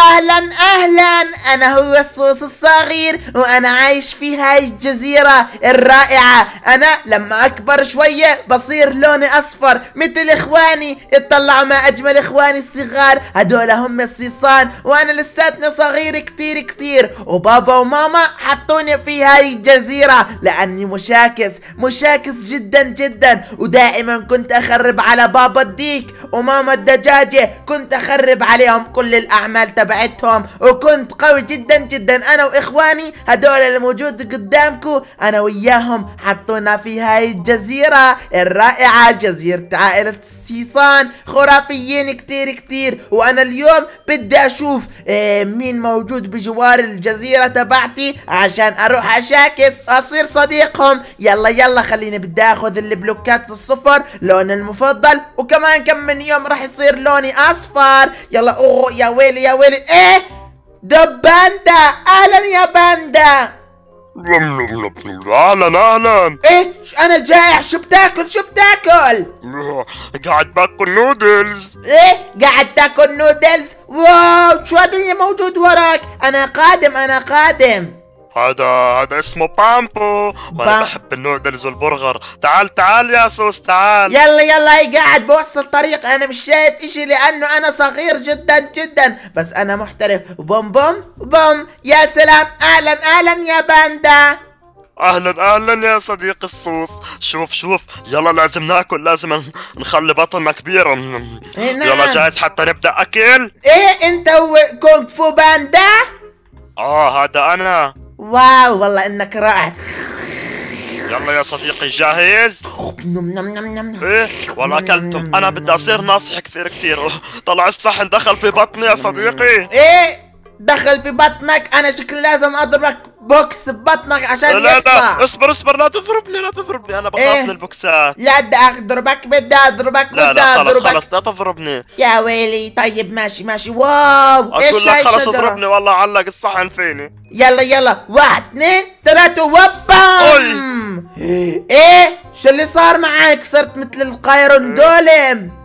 أهلا أهلا. أنا هو الصوص الصغير وأنا عايش في هاي الجزيرة الرائعة. أنا لما أكبر شوية بصير لوني أصفر مثل إخواني. اطلعوا ما أجمل إخواني الصغار. هدول هم الصيصان وأنا لساتني صغير كتير كتير. وبابا وماما حطوني في هاي الجزيرة لأني مشاكس مشاكس جدا جدا. ودائما كنت أخرب على بابا الديك وماما الدجاجة. كنت أخرب عليهم كل الأعمال تبعتهم وكنت قوي جدا جدا. أنا وإخواني هدول اللي موجود قدامكم أنا وياهم حطونا في هاي الجزيرة الرائعة جزيرة عائلة السيسان. خرافيين كتير كتير. وأنا اليوم بدي أشوف آه، مين موجود بجوار الجزيرة تبعتي عشان أروح أشاكس واصير صديقهم. يلا يلا خليني بدي آخذ البلوكات الصفر لون المفضل. وكمان كم من يوم راح يصير لوني أصفر. يلا أوه يا ويلي يا ويلي. إيه؟ دب باندا أهلا يا باندا. أهلا أهلا. إيه؟ أنا جائع شو بتاكل؟ شو بتاكل؟ قاعد باكل نودلز. إيه؟ قاعد تاكل نودلز؟ واو شو هذا اللي موجود وراك؟ أنا قادم أنا قادم. هذا هذا اسمه بامبو. وأنا بام- بحب النودلز والبرغر تعال تعال يا سوس تعال. يلا يلا هي قاعد بوصل طريق. أنا مش شايف إشي لأنه أنا صغير جدا جدا. بس أنا محترف. بوم بوم بوم. يا سلام. أهلا أهلا يا باندا. أهلا أهلا يا صديق الصوص شوف شوف. يلا لازم ناكل لازم نخلي بطننا كبير إيه نعم. يلا جاهز حتى نبدأ. أكل. إيه أنت كونغ فو باندا؟ آه هذا أنا. واو والله إنك رائع. يلا يا صديقي جاهز؟ نم نم نم نم إيه والله أكلتم. أنا بدي أصير ناصح كثير كثير. طلع الصحن دخل في بطني يا صديقي. إيه؟ دخل في بطنك أنا شكلي لازم أضربك بوكس ببطنك عشان لا لا يطلع. اصبر اصبر لا تضربني لا تضربني أنا بخاف إيه؟ من البوكسات لا بدي أضربك بدي أضربك لا لا خلص أضربك. خلص لا تضربني. يا ويلي طيب ماشي ماشي. واو أقول إيش هاي لك خلص اضربني والله علق الصحن فيني. يلا يلا. واحد اثنين ثلاثة وبام! إيه؟ شو اللي صار معك؟ صرت مثل القايرون دولم.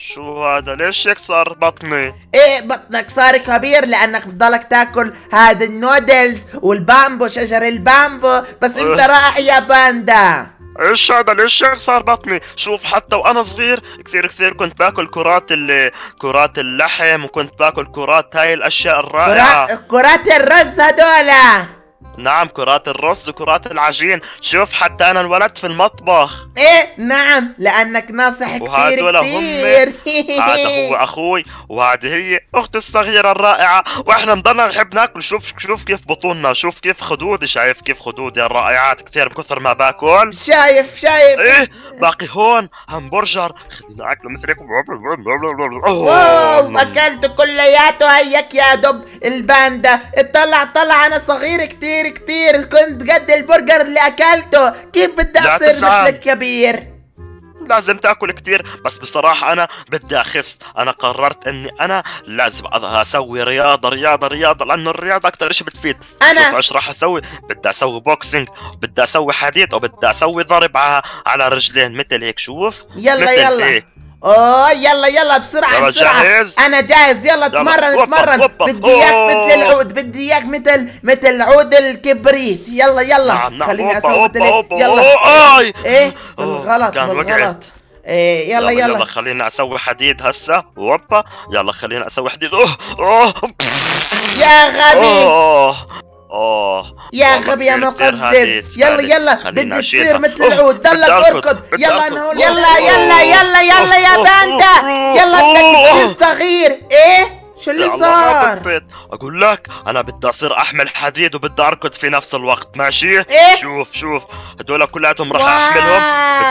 شو هذا؟ ليش هيك صار بطني؟ إيه بطنك صار كبير لأنك بتضلك تاكل هذا ال noodles وال bamboo شجر البامبو. بس أنت إيه. رائع يا باندا. إيش هذا؟ ليش هيك صار بطني؟ شوف حتى وأنا صغير كثير كثير كنت باكل كرات ال كرات اللحم وكنت باكل كرات هاي الأشياء الرائعة. كرات كرات الرز هدولا نعم كرات الرز وكرات العجين. شوف حتى أنا انولدت في المطبخ. إيه نعم لأنك ناصح كتير وهدول هم كتير. هذا هو أخوي وهذه هي أختي الصغيرة الرائعة. وإحنا نضلنا نحب ناكل. شوف شوف كيف بطوننا شوف كيف خدودي شايف كيف خدودي الرائعات كثير من كثر ما باكل. شايف شايف. إيه باقي هون همبرجر. خلينا اكله مثلكم واو أكلت كلياته. هيك يا دب الباندا. اطلع طلع أنا صغير كتير كتير كنت قد البرجر اللي أكلته. كيف بدي اصير. مثلك كبير؟ لازم تأكل كثير بس بصراحة أنا بدي أخس. أنا قررت إني أنا لازم أسوي رياضة رياضة رياضة لأنه الرياضة أكثر إشي بتفيد. أنا- شوف إيش راح أسوي. بدي أسوي بوكسينج بدي أسوي حديد وبدي أسوي ضرب على رجلين. مثل هيك شوف. يلا مثل يلا. هيك. أوه يلا يلا بسرعة يلا بسرعة. جاهز؟ أنا جاهز يلا اتمرن اتمرن. بدي إياك. مثل العود بدي إياك مثل مثل عود الكبريت. يلا يلا. نعم نعم. خليني أسوي. يلا. آي. إيه بالغلط كان بالغلط. إيه يلا يلا يلا. خلينا أسوي حديد هسا هوبا يلا خلينا أسوي حديد. أوه أوه. يا غبي. أوه يا غبي يا مقزز يلا. يلا أشيلها. تصير مثل العود بدي ضلك أركض بدي يلا. نهول يلا يلا يلا يلا يا باندا يلا بدك. تصير صغير إيه شو اللي صار؟ أقول لك أنا بدي أصير أحمل حديد وبدي أركض في نفس الوقت ماشي؟ إيه؟ شوف شوف. هدول كلياتهم راح. أحملهم.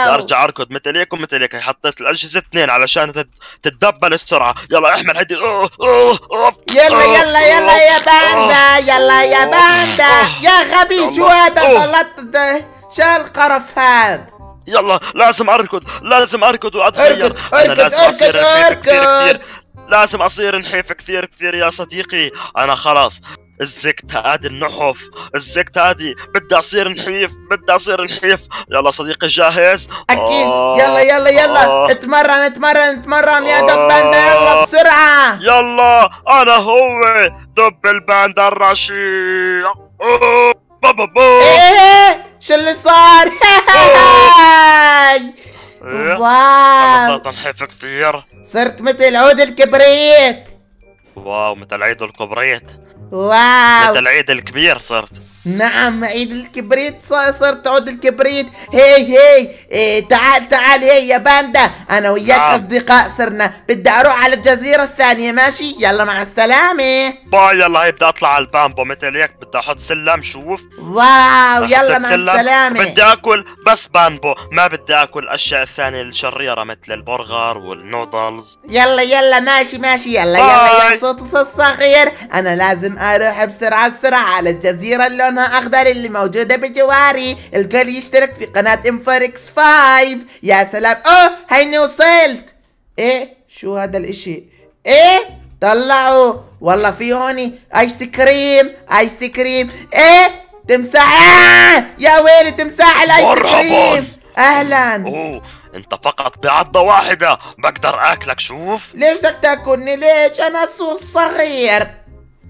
بدي أرجع أركض مثل هيك ومثل هيك. حطيت الأجهزة اثنين علشان تت- تتدبل السرعة. يلا أحمل حديد. أوه، أوه، أوه، يلا يلا يلا يا باندا يلا يا باندا. يا غبي. شو هذا؟ ده- شو القرف هذا؟ يلا لازم أركض لازم أركض وأتغير. أركض، أركض، أركض. لازم أصير نحيف كثير كثير يا صديقي. أنا خلاص الزكت هادي النحف الزكت هادي بدي أصير نحيف بدي أصير نحيف. يلا صديقي جاهز؟ أكيد. آه، يلا يلا يلا. آه. اتمرن اتمرن اتمرن يا آه. دب باندا. يلا بسرعة. يلا أنا هو. دب الباندا الرشيق. بابا بو إيه. شو اللي صار؟ انحف كثير. صرت مثل عود الكبريت. واو مثل عود الكبريت. واو. مثل عود الكبريت صرت. نعم عود الكبريت صرت عود الكبريت. هي هي إيه تعال تعال هي يا باندا. أنا وياك نعم. أصدقاء صرنا. بدي أروح على الجزيرة الثانية ماشي؟ يلا مع السلامة. bye يلا هي بدي أطلع على البامبو. مثل هيك بدي أحط سلم شوف. واو يلا مع سلم. السلامة. بدي آكل بس بامبو ما بدي آكل أشياء الثانية الشريرة مثل البرغر والنودلز. يلا يلا ماشي ماشي. يلا يلا يا باي. صوت الصغير أنا لازم أروح بسرعة بسرعة على الجزيرة اللي لونها أخضر اللي موجودة بجواري. الكل يشترك في قناة انفوركس 5 يا سلام. أوه هيني وصلت. إيه؟ شو هذا الإشي؟ إيه؟ طلعوا. والله في هوني آيس كريم آيس كريم. إيه؟ تمساح. آه! يا ويلي تمساح الآيس مرحباً. كريم. أهلا. أوه أنت فقط بعضة واحدة. بقدر أكلك شوف. ليش بدك تاكلني؟ ليش؟ أنا صوص صغير.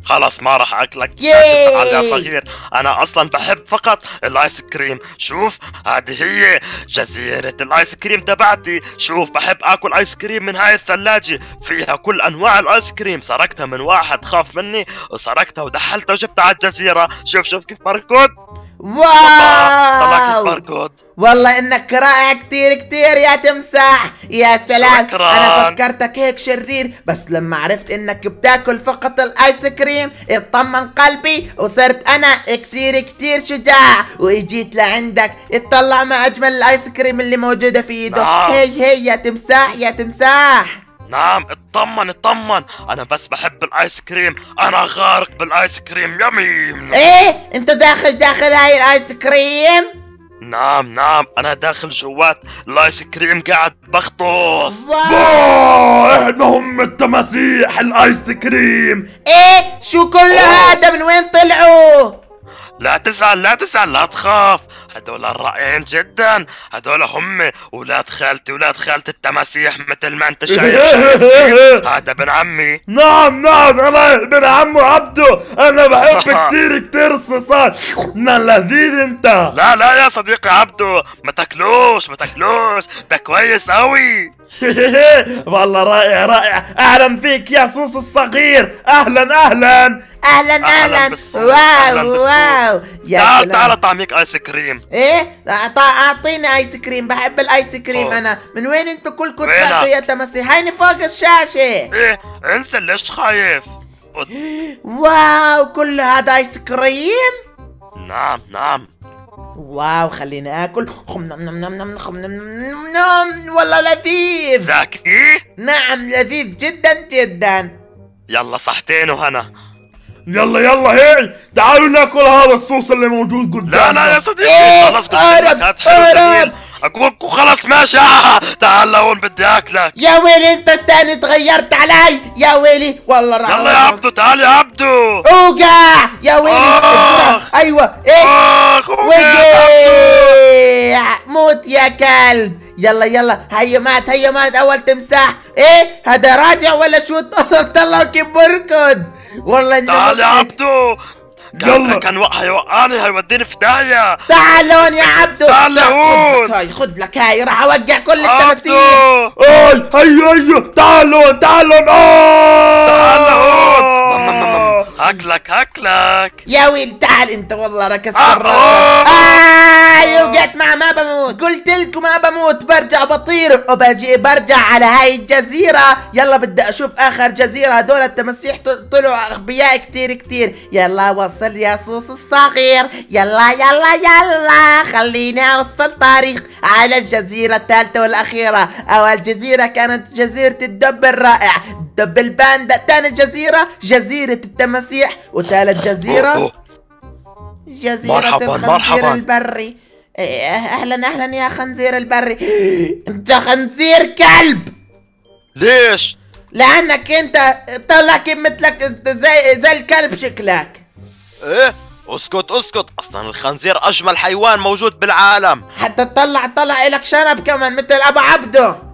خلاص ما راح أكلك. يا صغير. أنا أصلا بحب فقط ال ice cream شوف هذه هي جزيرة ال ice cream تبعتي. شوف بحب آكل ice cream من هاي الثلاجة. فيها كل أنواع ال ice cream سرقتها من واحد خاف مني. وسرقتها ودحلتها وجبتها على الجزيرة. شوف شوف كيف باركود. واو! باركود والله إنك رائع كتير كتير يا تمساح! يا سلام! شكراً. أنا فكرتك هيك شرير بس لما عرفت إنك بتاكل فقط ال ice cream اطمن قلبي وصرت أنا كتير كتير شجاع! وإجيت لعندك اطلع ما أجمل ال ice cream اللي موجودة في إيده! نعم. هي هي يا تمساح يا تمساح! نعم اطمن اطمن. أنا بس بحب ال ice cream. أنا غارق بال ice cream. yummy إيه؟ أنت داخل داخل هاي ال ice cream؟ نعم نعم. أنا داخل جوات ال ice cream قاعد بغطس. واو. إحنا هم التماسيح ال ice cream؟ إيه؟ شو كل هذا؟ من وين طلعوا لا تزعل لا تزعل لا تخاف. هدول رائعين جدا. هدول هم ولاد خالتي ولاد خالتي التماسيح مثل ما أنت شايف. هذا ابن عمي. نعم نعم أنا ابن عمو عبده. أنا بحب كتير كتير الصيصان نا لذيذ أنت؟ لا لا يا صديقي عبدو ما تاكلوش ما تاكلوش. ده كويس قوي والله رائع رائع. أهلا فيك يا صوص الصغير. أهلا أهلا. أهلا أهلاً أهلا. أهلاً واو. واو. يا تعال. تعال طعميك آيس كريم. إيه؟ أعطيني آيس كريم. بحب الآيس كريم أوه. أنا. من وين أنتوا كلكم؟ طلعتوا يا هيني فوق الشاشة. إيه انسى ليش خايف. واو كل هذا آيس كريم؟ نعم نعم. واو خليني آكل. خم نم نم نم نم خم نم نم نم. نم والله لذيذ. زاكي؟ نعم لذيذ جدا جدا. يلا صحتين وهنا. يلا يلا هي تعالوا ناكل هذا الصوص اللي موجود قدامنا لا لا يا صديقي خلاص قلت أهرب، لك هات حلو أهرب. جميل أقول خلاص ماشي. آه، تعال لهون بدي أكلك. يا ويلي أنت التاني تغيرت علي. يا ويلي والله راح يلا يا عبدو تعال يا عبدو. أوقع. يا ويلي. أيوه إيه؟ وقع. موت يا كلب. يلا يلا. هيا مات هيا مات أول تمساح. إيه؟ هذا راجع ولا شو؟ طلع كيف بركض. والله تعال يا مضحك. يلا. كان كان وق- هيوقعني هيوديني في داهية تعال هون يا عبدو تعال لهون. خد لك هاي خد لك هاي راح أوقع كل التماثيل أي تعالوا آه. تعال لهون مم- مم- مم- مم. هاكلك هاكلك يا ويل تعال أنت والله ركست آه. الرأس آه وقعت مع ما بموت. قلت لكم ما بموت برجع بطير وبجي برجع على هاي الجزيرة. يلا بدي أشوف آخر جزيرة هدول التماسيح طل- طلعوا أغبياء كتير كتير. يلا وصل يا صوص الصغير. يلا يلا يلا خليني أوصل طريق على الجزيرة الثالثة والأخيرة. أول جزيرة كانت جزيرة الدب الرائع. دب الباندا ثاني جزيرة جزيرة التماسيح وثالث جزيرة جزيرة مرحباً، الخنزير مرحباً. البري. أهلا أهلا يا خنزير البري. أنت خنزير كلب. ليش؟ لأنك أنت طلع كيف مثلك زي زي الكلب شكلك. إيه أسكت أسكت. أصلا الخنزير أجمل حيوان موجود بالعالم. حتى تطلع طلع لك شنب كمان مثل أبو عبده.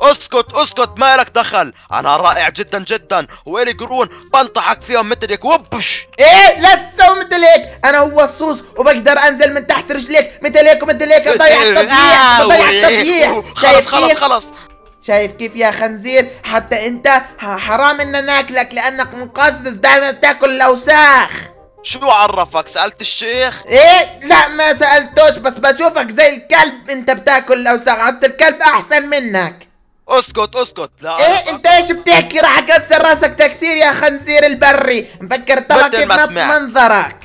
اسكت اسكت ما لك دخل. أنا رائع جدا جدا. والي قرون بنطحك فيهم مثلك وبش. إيه لا تسوي مثل هيك. أنا هو الصوص وبقدر أنزل من تحت رجليك. مثل هيك ومثل هيك. اضيع التضييع اضيع التضييع. خلص شايف خلص خلص. شايف كيف يا خنزير؟ حتى أنت حرام ان ناكلك لأنك مقزز. دائما بتاكل الأوساخ. شو عرفك؟ سألت الشيخ؟ إيه لا ما سألتوش بس بشوفك زي الكلب. أنت بتاكل الأوساخ. حتى الكلب أحسن منك. اسكت اسكت. لا إيه أنت إيش بتحكي؟ راح اكسر راسك تكسير يا خنزير البري. مفكر ترى كيف. منظرك.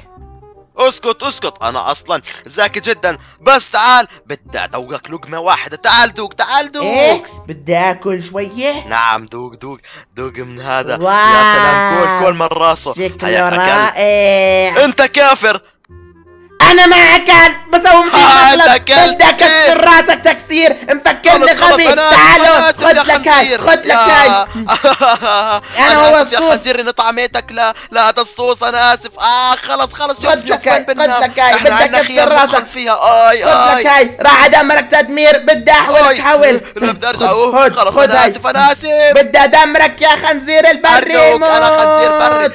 اسكت اسكت. أنا أصلا ذكي جدا. بس تعال. بدي ادوقك لقمة واحدة. تعال دوق تعال دوق. إيه بدي آكل شوية. نعم دوق دوق. دوق من هذا. واو. يا سلام. كل كل من راسه. شكله. رائع. أنت كافر. أنا ما اكلت بسوي أكلت بدي اكسر؟ راسك تكسير. مفكرني غبي. تعالوا خد لك هاي. خد لك هاي. أنا هو آسف يا الصوص. خنزير اني طعميتك لا لا هذا الصوص أنا آسف. آه خلص خلص شوف خد شوف لك هاي، خد. لك هاي، أكسر خيام راسك. فيها. آي خد لك آي. هاي. راح ادمرك تدمير. بدي احولك. حول لا بدي أرجع. خلص أنا آسف أنا آسف. بدي ادمرك يا خنزير البري أنا خنزير. بري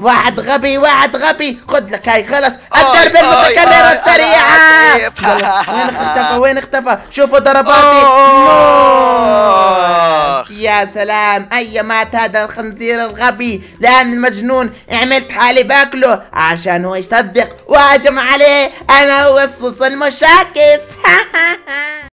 واحد غبي واحد غبي. خد لك هاي خلص. أنا آسف. يلا، وين اختفى وين اختفى؟ شوفوا ضرباتي. يا سلام. أي مات هذا الخنزير الغبي؟ لأن المجنون عملت حالي باكله. عشان هو يصدق. وهجم عليه. أنا هو الصوص المشاكس.